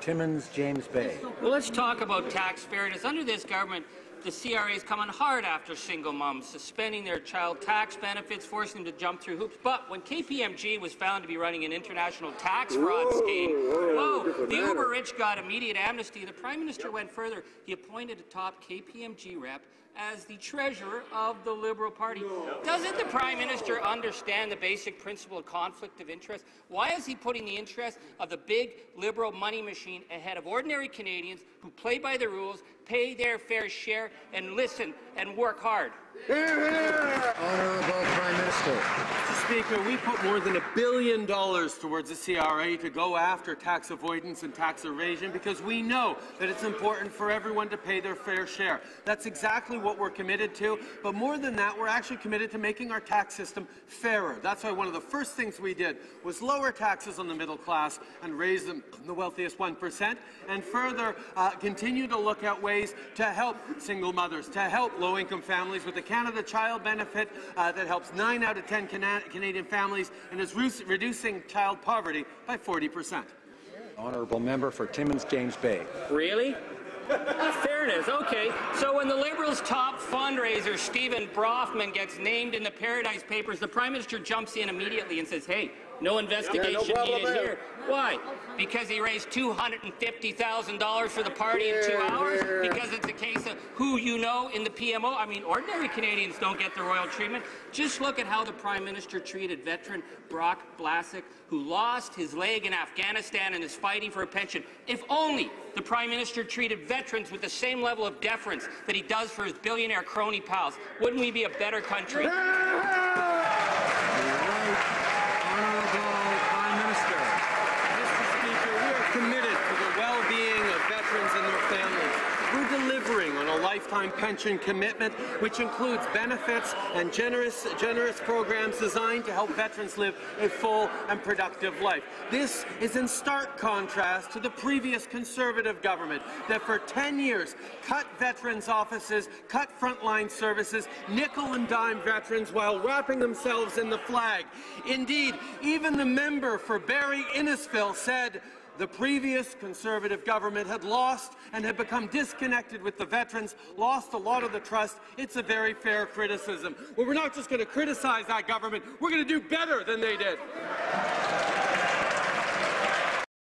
Timmins James Bay. Well, let's talk about tax fairness. Under this government, the CRA is coming hard after single moms, suspending their child tax benefits, forcing them to jump through hoops. But when KPMG was found to be running an international tax fraud whoa, scheme, whoa, the uber rich got immediate amnesty. The Prime Minister went further. He appointed a top KPMG rep as the treasurer of the Liberal Party. Doesn't the Prime Minister understand the basic principle of conflict of interest? Why is he putting the interest of the big Liberal money machine ahead of ordinary Canadians who play by the rules, pay their fair share, and listen and work hard? Honourable Prime Minister. Mr. Speaker, we put more than a billion dollars towards the CRA to go after tax avoidance and tax evasion because we know that it's important for everyone to pay their fair share. That's exactly what we're committed to, but more than that, we're actually committed to making our tax system fairer. That's why one of the first things we did was lower taxes on the middle class and raise them the wealthiest 1%, and further uh, continue to look at ways to help single mothers, to help low-income families with the Canada Child Benefit uh, that helps 9 out of 10 Cana Canadian families and is reducing child poverty by 40 percent. Honourable member for Timmins James Bay. Really? Fairness, okay. So when the Liberals' top fundraiser, Stephen Bronfman, gets named in the Paradise Papers, the Prime Minister jumps in immediately and says, hey, no investigation yeah, no needed there. here. Why? Because he raised $250,000 for the party yeah, in two hours? Yeah. Because it's a case of who you know in the PMO? I mean, ordinary Canadians don't get the royal treatment. Just look at how the Prime Minister treated veteran Brock Blaszczyk, who lost his leg in Afghanistan and is fighting for a pension. If only the Prime Minister treated veterans with the same level of deference that he does for his billionaire crony pals, wouldn't we be a better country? Ronaldo lifetime pension commitment, which includes benefits and generous, generous programs designed to help veterans live a full and productive life. This is in stark contrast to the previous Conservative government that for 10 years cut veterans' offices, cut frontline services, nickel and dime veterans while wrapping themselves in the flag. Indeed, even the member for Barrie Innisfil said the previous Conservative government had lost and had become disconnected with the veterans, lost a lot of the trust. It's a very fair criticism. Well, we're not just going to criticize that government, we're going to do better than they did.